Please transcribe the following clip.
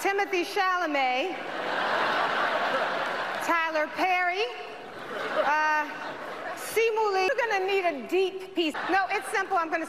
Timothy Chalamet, Tyler Perry, uh, Simu You're gonna need a deep piece. No, it's simple. I'm gonna